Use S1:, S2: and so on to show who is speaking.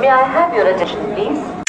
S1: May I have your attention, please?